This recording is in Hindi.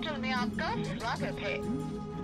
हॉस्पिटल में आपका स्वागत है।